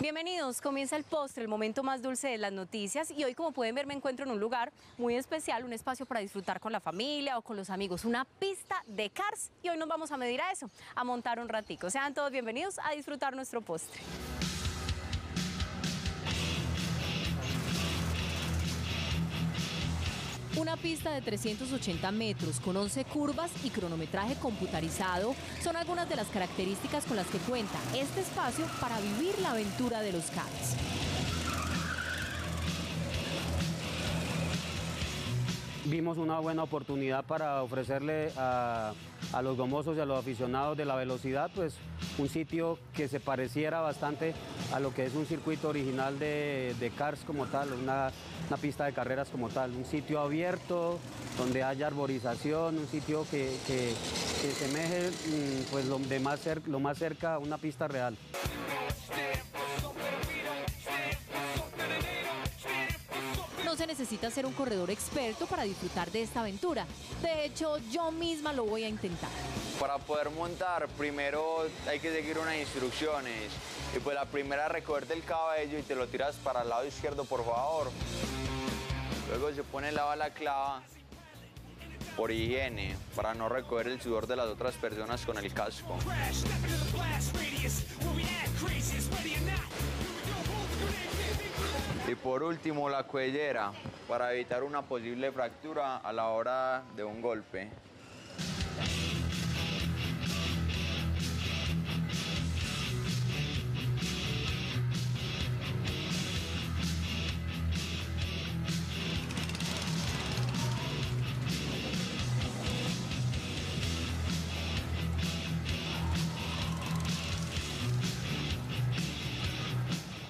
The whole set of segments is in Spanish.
Bienvenidos, comienza el postre, el momento más dulce de las noticias y hoy como pueden ver me encuentro en un lugar muy especial, un espacio para disfrutar con la familia o con los amigos, una pista de cars y hoy nos vamos a medir a eso, a montar un ratico. Sean todos bienvenidos a disfrutar nuestro postre. Una pista de 380 metros con 11 curvas y cronometraje computarizado son algunas de las características con las que cuenta este espacio para vivir la aventura de los karts. Vimos una buena oportunidad para ofrecerle a, a los gomosos y a los aficionados de la velocidad, pues un sitio que se pareciera bastante a lo que es un circuito original de, de cars como tal, una, una, pista de carreras como tal, un sitio abierto donde haya arborización, un sitio que, que, que semeje mm, pues, lo, más cer lo más cerca a una pista real. Se necesita ser un corredor experto para disfrutar de esta aventura. De hecho, yo misma lo voy a intentar. Para poder montar, primero hay que seguir unas instrucciones. Y pues la primera recogerte el cabello y te lo tiras para el lado izquierdo, por favor. Luego se pone la bala clava por higiene, para no recoger el sudor de las otras personas con el casco. Por último, la cuellera, para evitar una posible fractura a la hora de un golpe.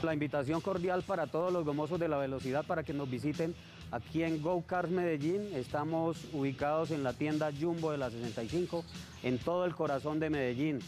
La invitación cordial para todos los gomosos de la velocidad para que nos visiten aquí en Go Cars Medellín. Estamos ubicados en la tienda Jumbo de la 65, en todo el corazón de Medellín.